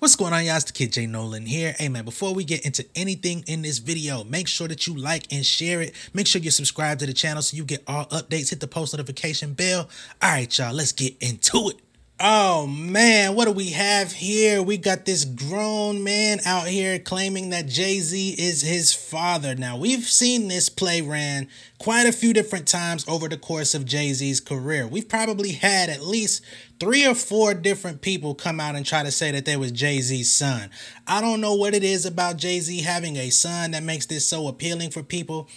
What's going on, y'all? It's the kid J Nolan here. Hey, man, before we get into anything in this video, make sure that you like and share it. Make sure you subscribe to the channel so you get all updates. Hit the post notification bell. All right, y'all, let's get into it. Oh man, what do we have here? We got this grown man out here claiming that Jay Z is his father. Now, we've seen this play ran quite a few different times over the course of Jay Z's career. We've probably had at least three or four different people come out and try to say that they was Jay Z's son. I don't know what it is about Jay Z having a son that makes this so appealing for people.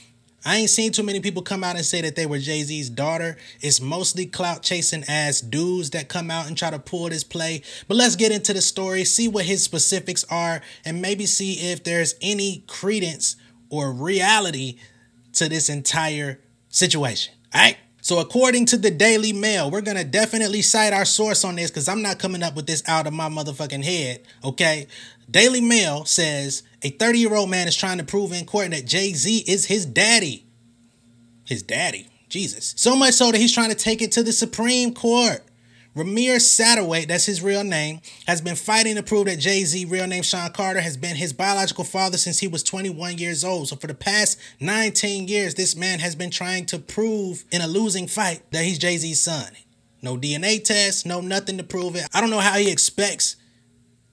I ain't seen too many people come out and say that they were Jay Z's daughter. It's mostly clout chasing ass dudes that come out and try to pull this play. But let's get into the story, see what his specifics are, and maybe see if there's any credence or reality to this entire situation. All right. So, according to the Daily Mail, we're going to definitely cite our source on this because I'm not coming up with this out of my motherfucking head. Okay. Daily Mail says a 30 year old man is trying to prove in court that Jay Z is his daddy. His daddy. Jesus. So much so that he's trying to take it to the Supreme Court. Rymir Satterthwaite, that's his real name, has been fighting to prove that Jay Z, real name Sean Carter, has been his biological father since he was 21 years old. So for the past 19 years, this man has been trying to prove in a losing fight that he's Jay Z's son. No DNA test, no nothing to prove it. I don't know how he expects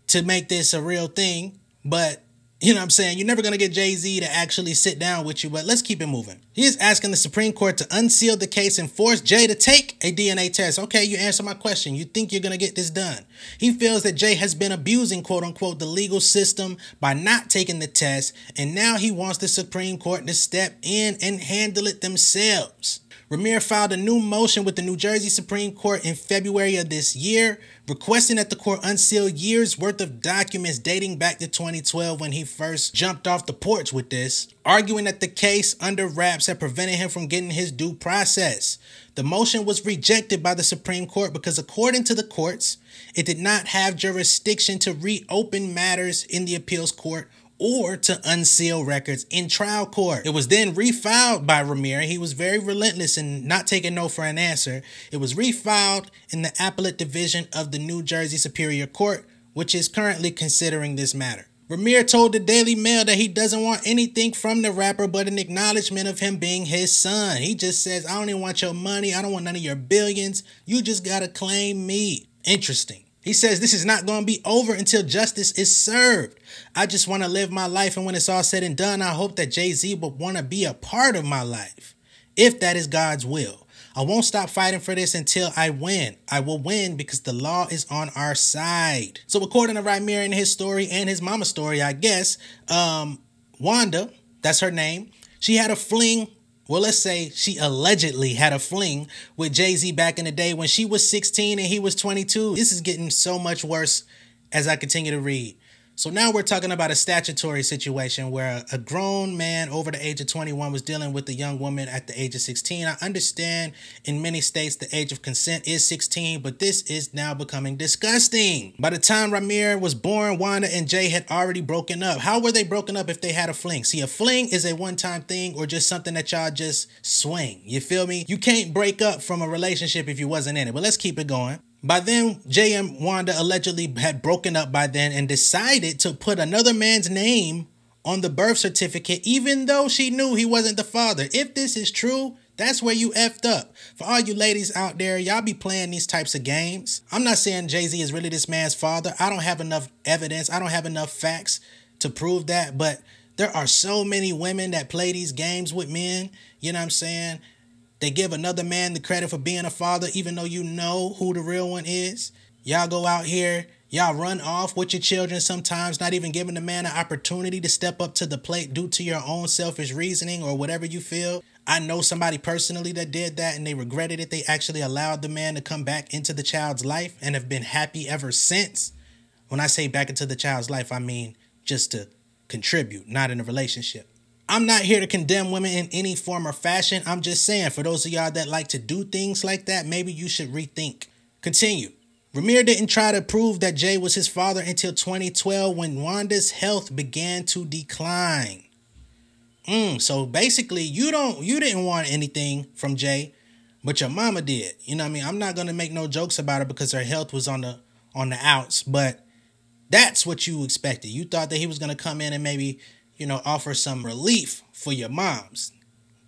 to make this a real thing, but you know what I'm saying? You're never going to get Jay Z to actually sit down with you, but let's keep it moving. He is asking the Supreme Court to unseal the case and force Jay to take a DNA test. Okay, you answer my question. You think you're going to get this done. He feels that Jay has been abusing, quote unquote, the legal system by not taking the test, and now he wants the Supreme Court to step in and handle it themselves. Rymir filed a new motion with the New Jersey Supreme Court in February of this year, requesting that the court unseal years worth of documents dating back to 2012 when he first jumped off the porch with this, arguing that the case under wraps had prevented him from getting his due process. The motion was rejected by the Supreme Court because, according to the courts, it did not have jurisdiction to reopen matters in the appeals court or to unseal records in trial court. It was then refiled by Rymir. He was very relentless and not taking no for an answer. It was refiled in the appellate division of the New Jersey Superior Court, which is currently considering this matter. Rymir told the Daily Mail that he doesn't want anything from the rapper but an acknowledgement of him being his son. He just says, I don't even want your money. I don't want none of your billions. You just gotta claim me. Interesting. He says this is not going to be over until justice is served. I just want to live my life, and when it's all said and done, I hope that Jay Z will want to be a part of my life, if that is God's will. I won't stop fighting for this until I win. I will win because the law is on our side. So, according to Rymir in his story and his mama story, I guess, um, Wanda, that's her name, she had a fling well, let's say she allegedly had a fling with Jay Z back in the day when she was 16 and he was 22. This is getting so much worse as I continue to read. So now we're talking about a statutory situation where a grown man over the age of 21 was dealing with a young woman at the age of 16. I understand in many states the age of consent is 16, but this is now becoming disgusting. By the time Rymir was born, Wanda and Jay had already broken up. How were they broken up if they had a fling? See, a fling is a one-time thing or just something that y'all just swing. You feel me? You can't break up from a relationship if you wasn't in it, but let's keep it going. By then, Jay and Wanda allegedly had broken up by then and decided to put another man's name on the birth certificate, even though she knew he wasn't the father. If this is true, that's where you effed up. For all you ladies out there, y'all be playing these types of games. I'm not saying Jay Z is really this man's father. I don't have enough evidence, I don't have enough facts to prove that, but there are so many women that play these games with men. You know what I'm saying? They give another man the credit for being a father, even though you know who the real one is. Y'all go out here, y'all run off with your children sometimes, not even giving the man an opportunity to step up to the plate due to your own selfish reasoning or whatever you feel. I know somebody personally that did that and they regretted it. They actually allowed the man to come back into the child's life and have been happy ever since. When I say back into the child's life, I mean just to contribute, not in a relationship. I'm not here to condemn women in any form or fashion. I'm just saying, for those of y'all that like to do things like that, maybe you should rethink. Continue. Rymir didn't try to prove that Jay was his father until 2012 when Wanda's health began to decline. Mm, so basically, you don't you didn't want anything from Jay, but your mama did. You know what I mean? I'm not gonna make no jokes about it because her health was on the on the outs, but That's what you expected. You thought that he was to come in and maybe, you know, offer some relief for your moms.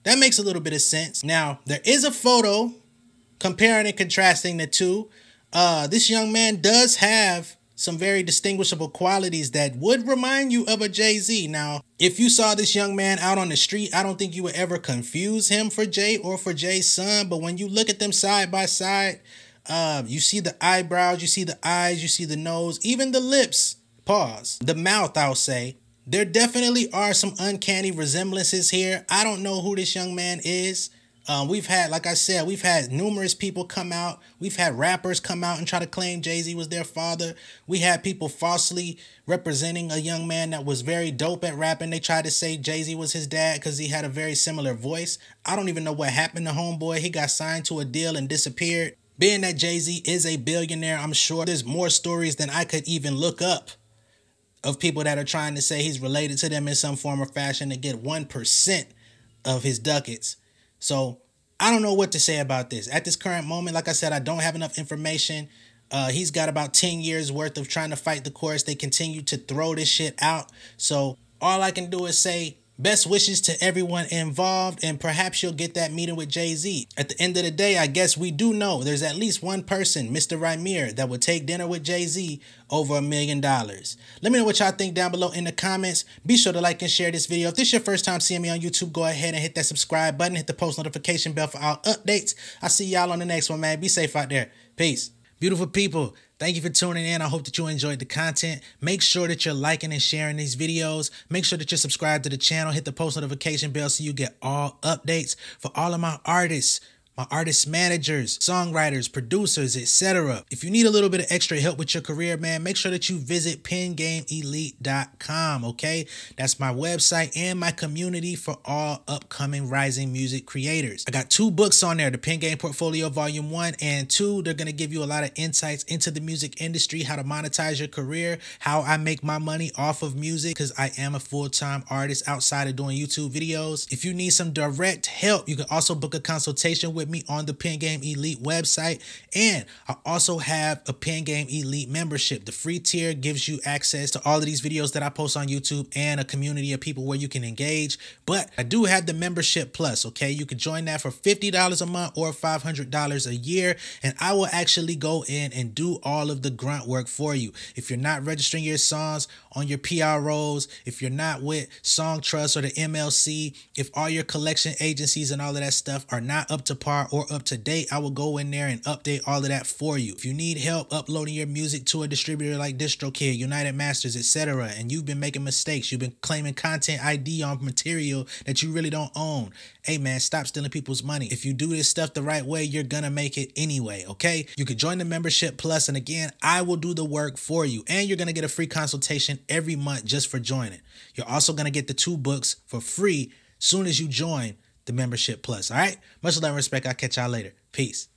That makes a little bit of sense. Now, there is a photo comparing and contrasting the two. Uh, this young man does have some very distinguishable qualities that would remind you of a Jay Z. Now, if you saw this young man out on the street, I don't think you would ever confuse him for Jay or for Jay's son. But when you look at them side by side, uh, you see the eyebrows, you see the eyes, you see the nose, even the lips. Pause. The mouth, I'll say. There definitely are some uncanny resemblances here. I don't know who this young man is. Um, we've had, like I said, we've had numerous people come out. We've had rappers come out and try to claim Jay Z was their father. We had people falsely representing a young man that was very dope at rapping. They tried to say Jay Z was his dad because he had a very similar voice. I don't even know what happened to Homeboy. He got signed to a deal and disappeared. Being that Jay Z is a billionaire, I'm sure there's more stories than I could even look up of people that are trying to say he's related to them in some form or fashion to get 1% of his ducats. So I don't know what to say about this. At this current moment, like I said, I don't have enough information. Uh, he's got about 10 years worth of trying to fight the courts. They continue to throw this shit out. So all I can do is say Best wishes to everyone involved, and perhaps you'll get that meeting with Jay Z. At the end of the day, I guess we do know there's at least one person, Mr. Rymir, that would take dinner with Jay Z over a million dollars. Let me know what y'all think down below in the comments. Be sure to like and share this video. If this is your first time seeing me on YouTube, go ahead and hit that subscribe button, hit the post notification bell for all updates. I'll see y'all on the next one, man. Be safe out there. Peace. Beautiful people, thank you for tuning in. I hope that you enjoyed the content. Make sure that you're liking and sharing these videos. Make sure that you're subscribed to the channel. Hit the post notification bell so you get all updates for all of my artists my artist managers, songwriters, producers, etc. If you need a little bit of extra help with your career, man, make sure that you visit pengameelite.com, okay? That's my website and my community for all upcoming rising music creators. I got two books on there, the Pen Game Portfolio Volume 1 and 2. They're going to give you a lot of insights into the music industry, how to monetize your career, how I make my money off of music because I am a full-time artist outside of doing YouTube videos. If you need some direct help, you can also book a consultation with me on the Pen Game Elite website. And I also have a Pen Game Elite membership. The free tier gives you access to all of these videos that I post on YouTube and a community of people where you can engage. But I do have the membership plus, okay? You can join that for $50 a month or $500 a year. And I will actually go in and do all of the grunt work for you. If you're not registering your songs on your PROs, if you're not with Songtrust or the MLC, if all your collection agencies and all of that stuff are not up to par or up to date, I will go in there and update all of that for you. If you need help uploading your music to a distributor like DistroKid, United Masters, etc., and you've been making mistakes, you've been claiming content ID on material that you really don't own, hey man, stop stealing people's money. If you do this stuff the right way, you're gonna make it anyway, okay? You can join the membership plus, and again, I will do the work for you, and you're gonna get a free consultation every month just for joining. You're also gonna get the two books for free soon as you join the membership plus. All right. Much love and respect. I'll catch y'all later. Peace.